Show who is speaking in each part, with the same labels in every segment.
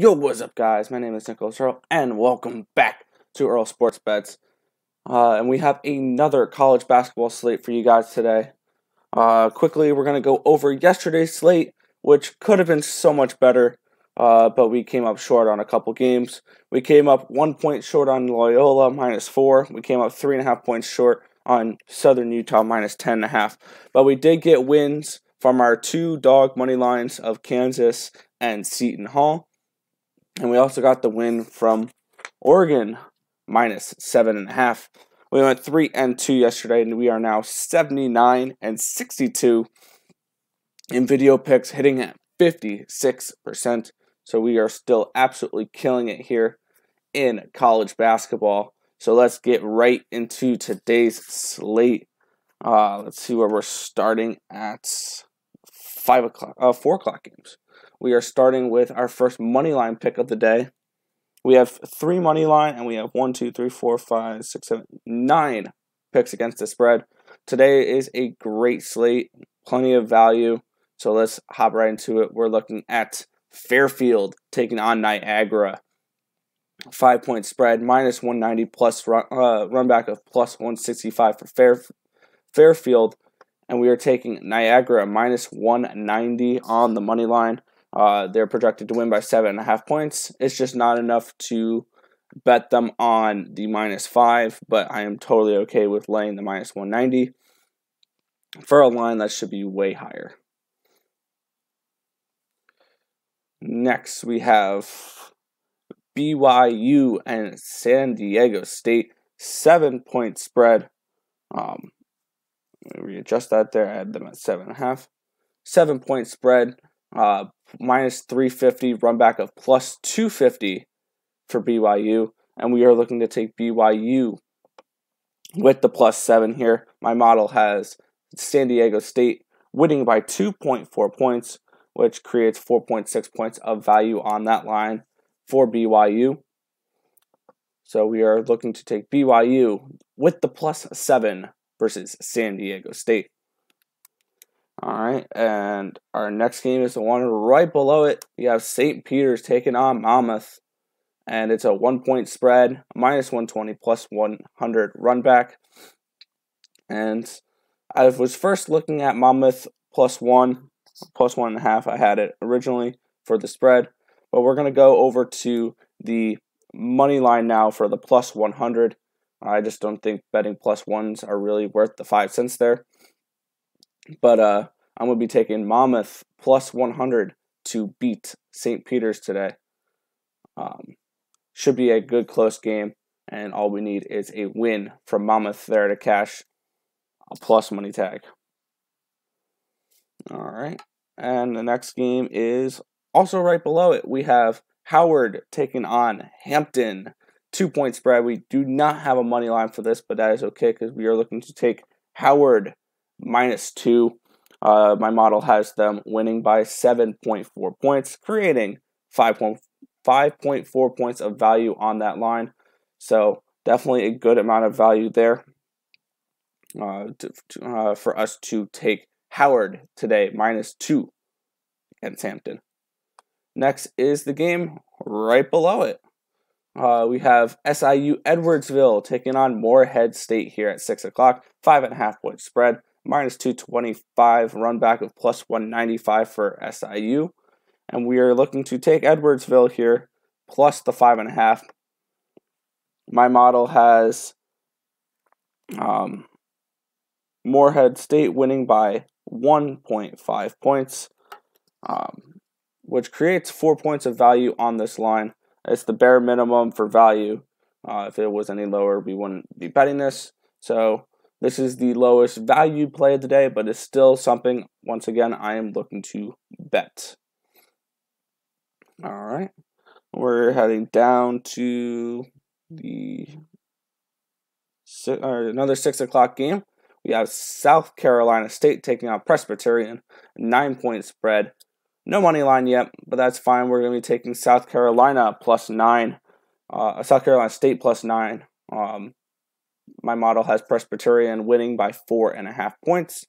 Speaker 1: Yo, what's up, guys? My name is Nicholas Earle, and welcome back to Earle Sports Bets. Uh, and we have another college basketball slate for you guys today. Uh, quickly, we're going to go over yesterday's slate, which could have been so much better, uh, but we came up short on a couple games. We came up one point short on Loyola, minus four. We came up three and a half points short on Southern Utah, minus ten and a half. But we did get wins from our two dog money lines of Kansas and Seton Hall. And we also got the win from Oregon, minus seven and a half. We went three and two yesterday, and we are now 79 and 62 in video picks, hitting at 56%. So we are still absolutely killing it here in college basketball. So let's get right into today's slate. Uh, let's see where we're starting at five o'clock, uh, four o'clock games we are starting with our first money line pick of the day. We have three money line, and we have one, two, three, four, five, six, seven, nine picks against the spread. Today is a great slate, plenty of value. So let's hop right into it. We're looking at Fairfield taking on Niagara. Five point spread, minus 190 plus run, uh, run back of plus 165 for Fair, Fairfield. And we are taking Niagara minus 190 on the money line. Uh, they're projected to win by seven and a half points. It's just not enough to bet them on the minus five, but I am totally okay with laying the minus 190 for a line that should be way higher. Next, we have BYU and San Diego State, seven point spread. Um, readjust that there, add them at seven and a half. Seven point spread. Uh, minus 350, run back of plus 250 for BYU. And we are looking to take BYU with the plus seven here. My model has San Diego State winning by 2.4 points, which creates 4.6 points of value on that line for BYU. So we are looking to take BYU with the plus seven versus San Diego State. All right, and our next game is the one right below it. We have St. Peter's taking on Monmouth, and it's a one point spread, minus 120 plus 100 run back. And I was first looking at Monmouth plus one, plus one and a half. I had it originally for the spread, but we're going to go over to the money line now for the plus 100. I just don't think betting plus ones are really worth the five cents there. But uh, I'm going to be taking Monmouth plus 100 to beat St. Peter's today. Um, should be a good close game, and all we need is a win from Monmouth there to cash a plus money tag. All right. And the next game is also right below it. We have Howard taking on Hampton. Two point spread. We do not have a money line for this, but that is okay because we are looking to take Howard minus two. Uh, my model has them winning by 7.4 points, creating 5.5.4 points of value on that line. So definitely a good amount of value there uh, to, uh, for us to take Howard today, minus two against Hampton. Next is the game right below it. Uh, we have SIU Edwardsville taking on Morehead State here at 6 o'clock. Five and a half point spread minus 225, run back of plus 195 for SIU. And we are looking to take Edwardsville here, plus the five and a half. My model has um, Morehead State winning by 1.5 points, um, which creates four points of value on this line. It's the bare minimum for value. Uh, if it was any lower, we wouldn't be betting this. So this is the lowest value play of the day, but it's still something, once again, I am looking to bet. All right. We're heading down to the another six o'clock game. We have South Carolina State taking on Presbyterian, nine point spread. No money line yet, but that's fine. We're going to be taking South Carolina plus nine, uh, South Carolina State plus nine. Um, my model has Presbyterian winning by four and a half points,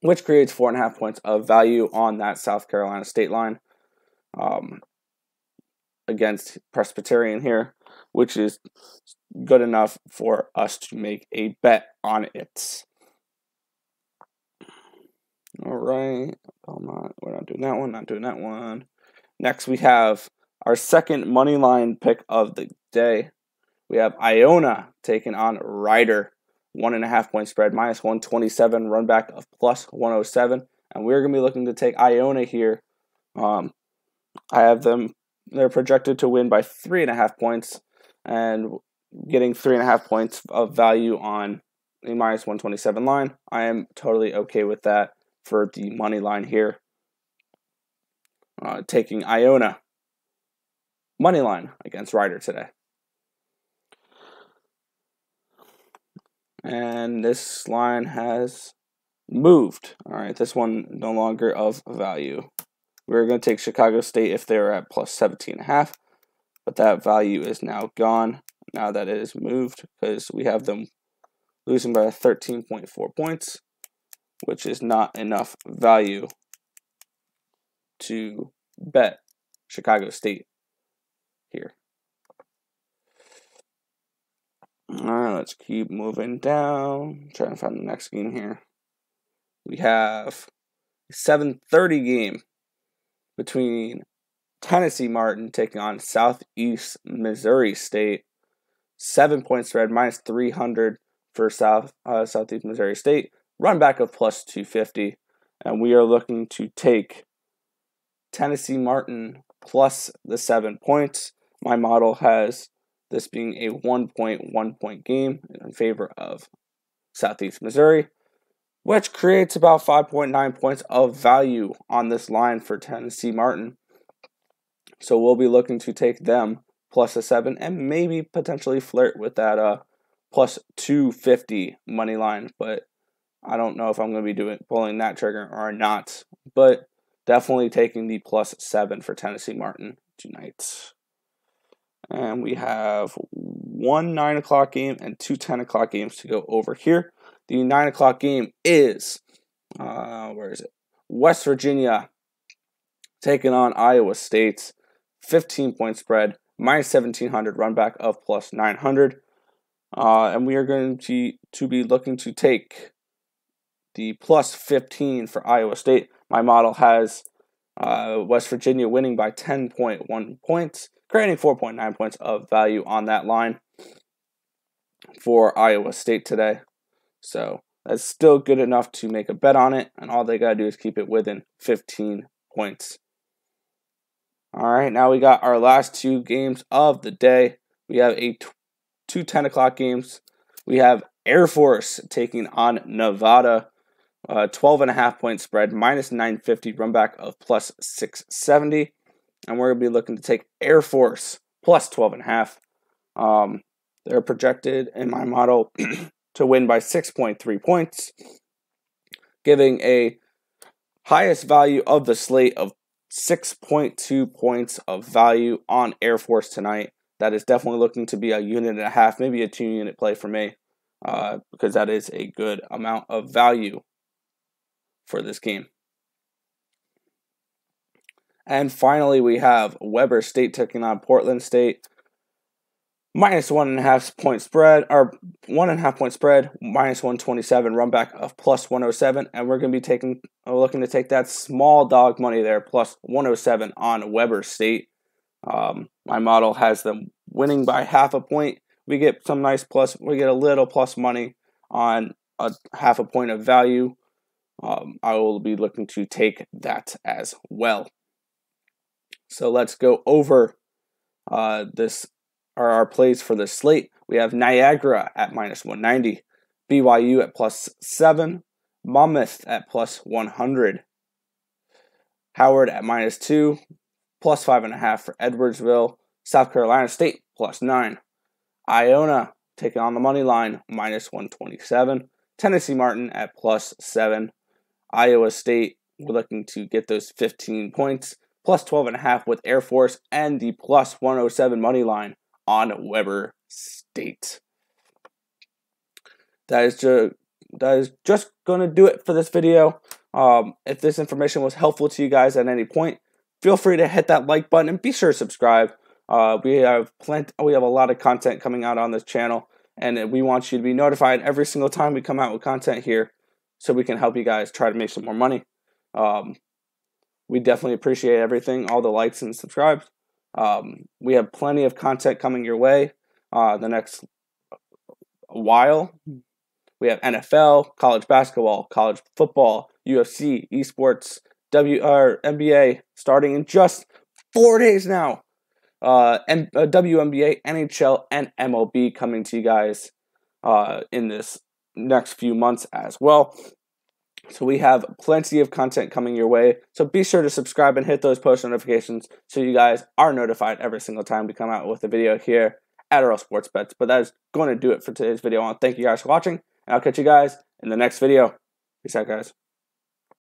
Speaker 1: which creates four and a half points of value on that South Carolina state line. Um, against Presbyterian here, which is good enough for us to make a bet on it. All right. We're not doing that one. Not doing that one. Next, we have our second money line pick of the day. We have Iona taking on Rider. One and a half point spread, minus 127, run back of plus 107. And we're going to be looking to take Iona here. Um, I have them, they're projected to win by three and a half points. And getting three and a half points of value on a minus 127 line, I am totally okay with that for the money line here. Uh, taking Iona money line against Rider today. And this line has moved. All right, this one no longer of value. We're going to take Chicago State if they're at plus 17 and a half, but that value is now gone now that it is moved because we have them losing by 13.4 points, which is not enough value to bet Chicago State here. All right, let's keep moving down. Trying to find the next game here. We have a 7:30 game between Tennessee Martin taking on Southeast Missouri State. Seven point spread, minus 300 for South uh, Southeast Missouri State. Run back of plus 250. And we are looking to take Tennessee Martin plus the seven points. My model has this being a 1.1 point game in favor of Southeast Missouri, which creates about 5.9 points of value on this line for Tennessee Martin. So we'll be looking to take them plus a 7 and maybe potentially flirt with that uh, plus 250 money line, but I don't know if I'm going to be doing pulling that trigger or not. But definitely taking the plus 7 for Tennessee Martin tonight. And we have one 9 o'clock game and two 10 o'clock games to go over here. The 9 o'clock game is, uh, where is it? West Virginia taking on Iowa State. 15 point spread, minus 1700, run back of plus 900. Uh, and we are going to, to be looking to take the plus 15 for Iowa State. My model has uh, West Virginia winning by 10.1 points creating 4.9 points of value on that line for Iowa State today. So that's still good enough to make a bet on it, and all they got to do is keep it within 15 points. All right, now we got our last two games of the day. We have a t- two 10 o'clock games. We have Air Force taking on Nevada. Uh, 12 and a half point spread, minus 950, run back of plus 670 and we're going to be looking to take Air Force plus 12 and a half. Um, they're projected in my model to win by 6.3 points, giving a highest value of the slate of 6.2 points of value on Air Force tonight. That is definitely looking to be a unit and a half, maybe a two unit play for me, uh, because that is a good amount of value for this game. And finally, we have Weber State taking on Portland State. Minus one and a half point spread, or one and a half point spread, minus 127, run back of plus 107. And we're going to be taking, looking to take that small dog money there, plus 107 on Weber State. Um, my model has them winning by half a point. We get some nice plus, we get a little plus money on a half a point of value. Um, I will be looking to take that as well. So let's go over uh, this are our plays for the slate. We have Niagara at minus 190, BYU at plus 7, Monmouth at plus 100, Howard at minus 2, plus 5.5 for Edwardsville, South Carolina State plus 9, Iona taking on the money line minus 127, Tennessee Martin at plus 7, Iowa State we're looking to get those 15 points plus 12 and a half with Air Force and the plus 107 money line on Weber State. That is just that is just going to do it for this video. Um, if this information was helpful to you guys at any point, feel free to hit that like button and be sure to subscribe. Uh, we have plenty. We have a lot of content coming out on this channel, and we want you to be notified every single time we come out with content here, so we can help you guys try to make some more money. Um, we definitely appreciate everything, all the likes and subscribes. Um, we have plenty of content coming your way uh, the next while. We have NFL, college basketball, college football, UFC, esports, W or NBA starting in just four days now. Uh, and uh, WNBA, NHL, and MLB coming to you guys uh, in this next few months as well. So we have plenty of content coming your way. So be sure to subscribe and hit those post notifications so you guys are notified every single time we come out with a video here at Earle Sports Bets. But that is going to do it for today's video. I want to thank you guys for watching, and I'll catch you guys in the next video. Peace out, guys.